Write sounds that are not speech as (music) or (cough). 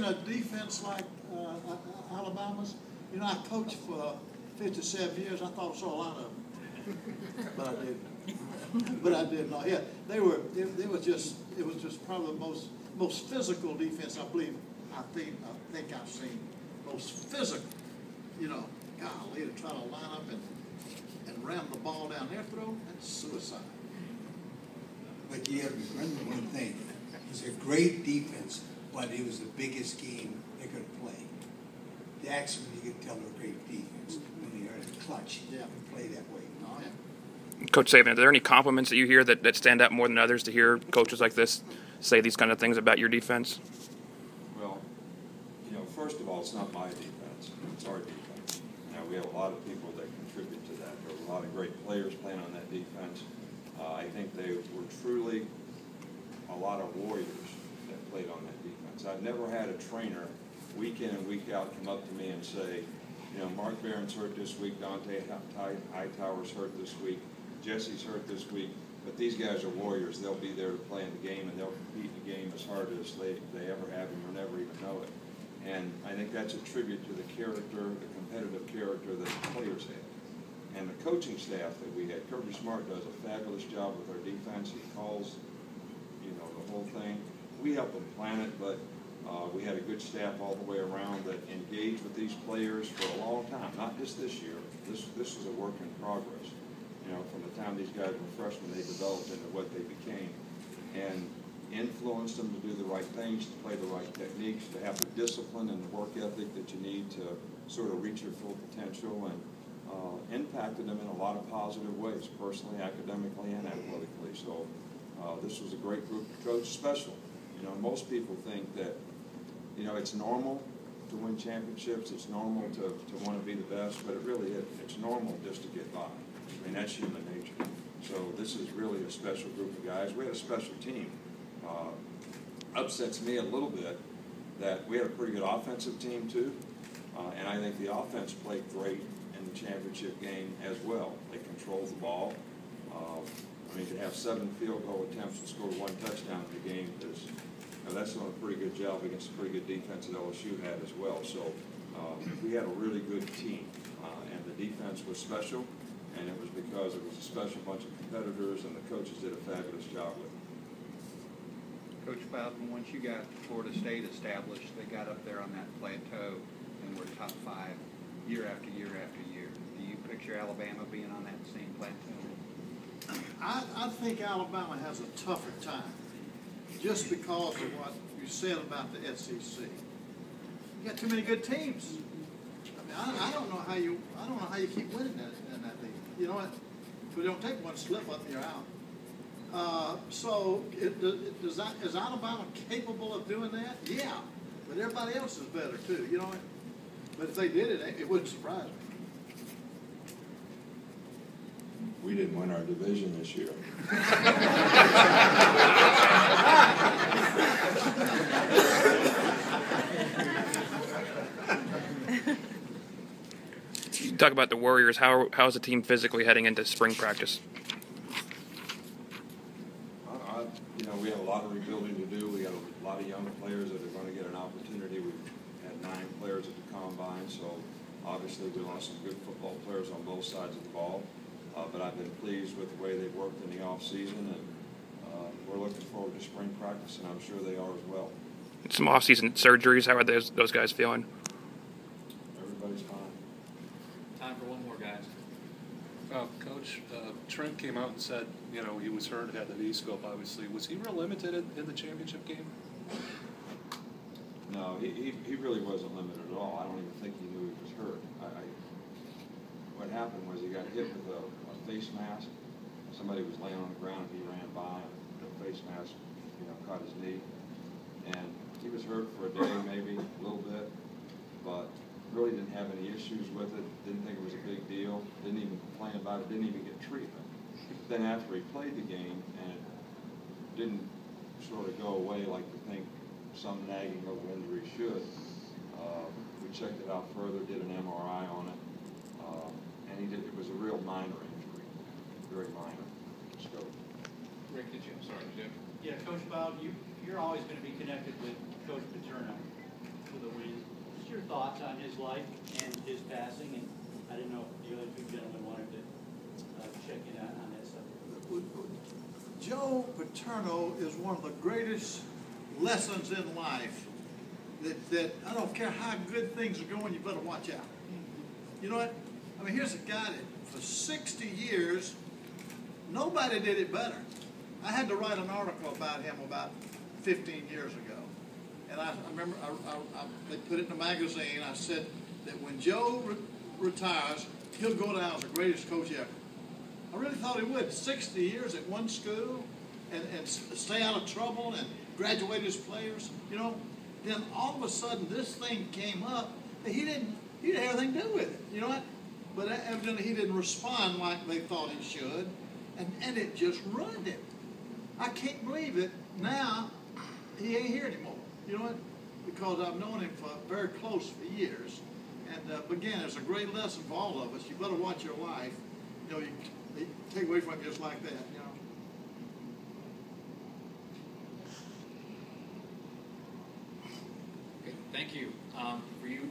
seen a defense like uh, uh, Alabama's? You know, I coached for 57 years. I thought I saw a lot of them, (laughs) but I didn't. (laughs) but I did not. Yeah, they were. It, it was just. It was just probably the most most physical defense I believe. I think. I think I've seen most physical. You know, golly, to try to line up and and ram the ball down their throat. That's suicide. But you have to remember one thing, it was a great defense, but it was the biggest game they could play. That's when you could tell they're a great defense, when they are in a clutch, Yeah. and play that way. Oh, yeah. Coach Saban, are there any compliments that you hear that, that stand out more than others to hear coaches like this say these kind of things about your defense? Well, you know, first of all, it's not my defense, it's our defense. Now, we have a lot of people that contribute to that. There were a lot of great players playing on that defense. Uh, I think they were truly a lot of warriors that played on that defense. I've never had a trainer, week in and week out, come up to me and say, you know, Mark Barron's hurt this week, Dont'a Hi- Hightower's hurt this week, Jesse's hurt this week, but these guys are warriors. They'll be there to play in the game, and they'll compete in the game as hard as they, they ever have, and you'll never even know it. And I think that's a tribute to the character, the competitive character that the players have. And the coaching staff that we had, Kirby Smart does a fabulous job with our defense. He calls, you know, the whole thing. We help them plan it, but uh, we had a good staff all the way around that engaged with these players for a long time, not just this year. This, this is a work in progress. You know, from the time these guys were freshmen, they developed into what they became. And influenced them to do the right things, to play the right techniques, to have the discipline and the work ethic that you need to sort of reach your full potential and uh, impacted them in a lot of positive ways, personally, academically, and athletically. So uh, this was a great group to coach, special. You know, most people think that, you know, it's normal to win championships, it's normal to, to want to be the best, but it really is. It's normal just to get by. I mean, that's human nature. So this is really a special group of guys. We had a special team. Uh, upsets me a little bit that we had a pretty good offensive team too, uh, and I think the offense played great in the championship game as well. They controlled the ball. Uh, I mean, to have seven field goal attempts and score one touchdown in the game is, you know, that's doing a pretty good job against a pretty good defense that LSU had as well. So um, we had a really good team, uh, and the defense was special, and it was because it was a special bunch of competitors, and the coaches did a fabulous job with it. Coach Bowden, once you got Florida State established, they got up there on that plateau and were top five year after year after year. Do you picture Alabama being on that same plateau? I, I think Alabama has a tougher time just because of what you said about the SEC. You got too many good teams. I mean, I, I don't know how you I don't know how you keep winning that in that league. You know what? If we don't take one slip up, you're out. Uh, so it, it, does that, is Alabama capable of doing that? Yeah, but everybody else is better too. You know what? But if they did it, it wouldn't surprise me. We didn't win our division this year. You talk about the Warriors. How how is the team physically heading into spring practice? I, I, you know, we have a lot of rebuilding to do. We got a lot of young players that are going to get an opportunity. We've had nine players at the combine, so obviously we lost some good football players on both sides of the ball. Uh, but I've been pleased with the way they've worked in the off season, and uh, we're looking forward to spring practice, and I'm sure they are as well. Some off-season surgeries. How are those those guys feeling? Everybody's fine. Time for one more, guys. Uh, Coach, uh, Trent came out and said, you know, he was hurt, had the knee scope, obviously. Was he real limited in, in the championship game? No, he, he, he really wasn't limited at all. I don't even think he knew he was hurt. What happened was he got hit with a, a face mask. Somebody was laying on the ground and he ran by and the face mask, you know, caught his knee. And he was hurt for a day, maybe a little bit, but really didn't have any issues with it. Didn't think it was a big deal. Didn't even complain about it. Didn't even get treatment. Then after he played the game and it didn't sort of go away like you think some nagging over injury should. Uh, we checked it out further, did an MRI on it, uh, and he did, it was a real minor injury, very minor scope. Rick, did you, I'm sorry, Jim. Yeah, Coach Bob, you, you're always going to be connected with Coach Paterno. For the win. Just your thoughts on his life and his passing, and I didn't know if the other two gentlemen wanted to, uh, check in on, on that subject. Joe Paterno is one of the greatest lessons in life that, that I don't care how good things are going, you better watch out. You know what? I mean, here's a guy that for 60 years, nobody did it better. I had to write an article about him about 15 years ago. And I, I remember I, I, they put it in a magazine. I said that when Joe re- retires, he'll go down as the greatest coach ever. I really thought he would. 60 years at one school and, and stay out of trouble and graduate his players, you know. Then all of a sudden this thing came up and he didn't, he didn't have anything to do with it, you know what? But evidently he didn't respond like they thought he should and, and it just ruined him. I can't believe it. Now he ain't here anymore. You know what? Because I've known him for very close for years. And uh, again, it's a great lesson for all of us. You better watch your life. You know, you, you take away from it just like that. You know. Okay, thank you. Um, for you,